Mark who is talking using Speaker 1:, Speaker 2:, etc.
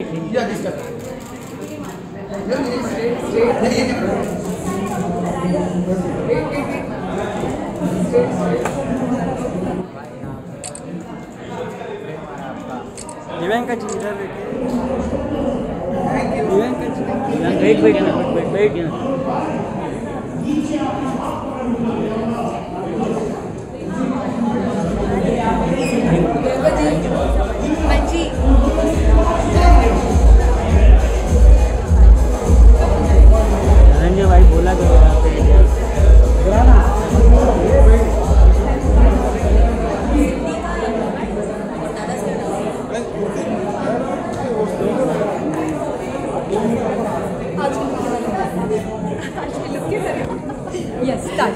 Speaker 1: ये straight.
Speaker 2: दिव्यांका जी इधर
Speaker 1: you.
Speaker 2: Divyanka जी दिव्यांका एक बैठे ना बैठ बैठ गया
Speaker 3: यस स्टार्ट